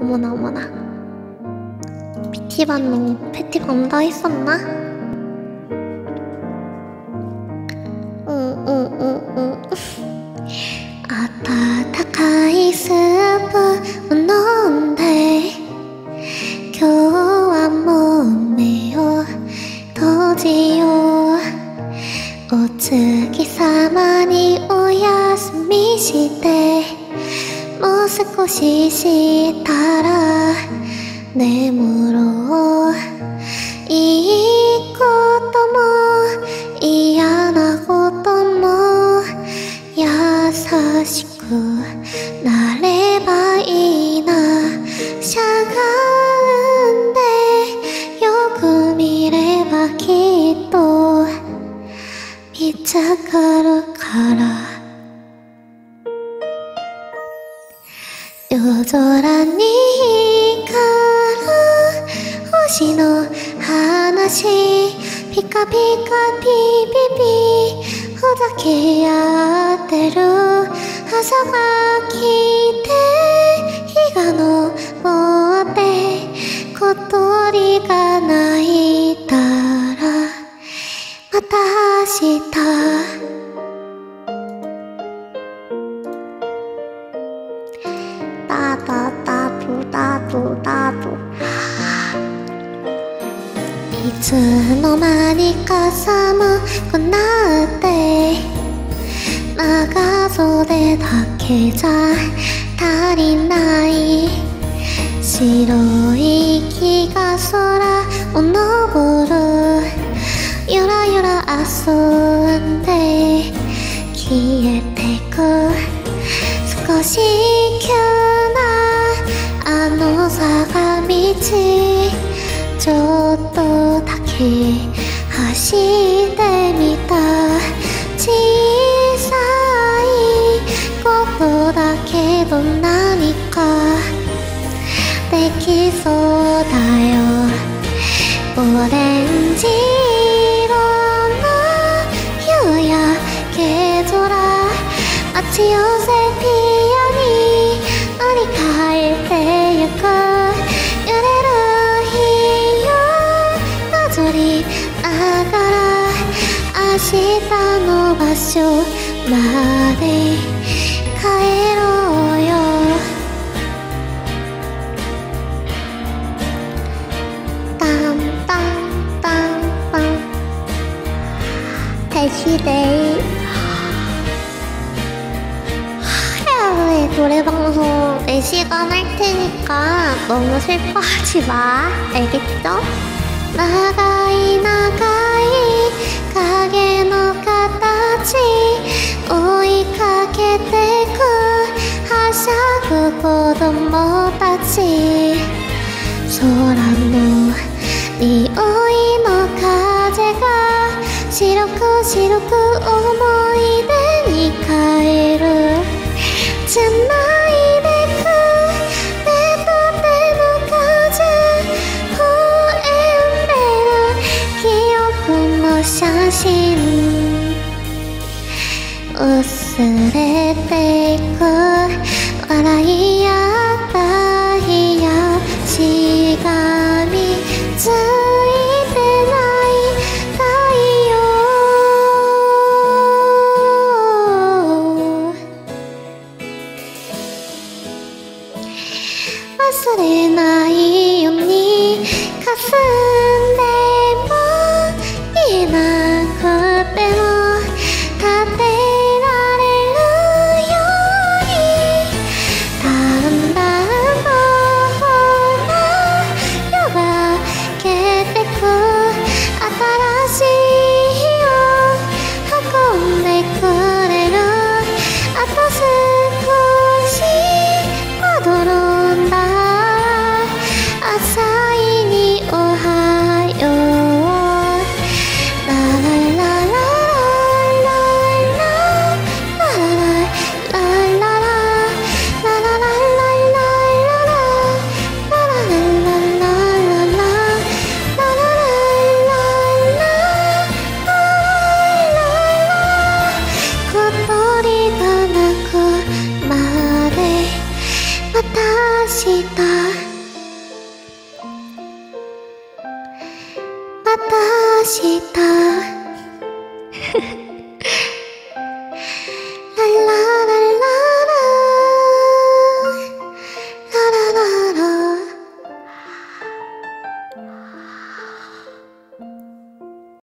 어머나 어머나. PT반놈 패티검 다 했었나? 응응응응. 아빠 타카이 스프 운동대. 교환 몸매요 더지요 오츠기 사마니 오야스미 시대. もう少ししたら眠ろう。いいことも嫌なことも優しくなればいいな。しゃがんでよく見ればきっと見つかる。話ピカピカピピピふざけ合ってる。朝が来て日が昇って小鳥が鳴いたらまた明日。タタタトタトタ。つの間にか寒くなって長袖だけじゃ足りない。白い木が空を登る。ゆらゆら遊んで消えてく。少し急なあの坂道ちょっとだけ走ってみた小さいことだけど何かできそうだよ。オレンジ 場所まで帰ろうよタンタンタンタン대시 데이 하루에 노래 방송 4시간 할 테니까 너무 슬퍼하지 마. 알겠죠? 長い長い影の形追いかけてくはしゃぐ子供たち。空の匂いの風が白く白く思い出に変え信また明日また明日。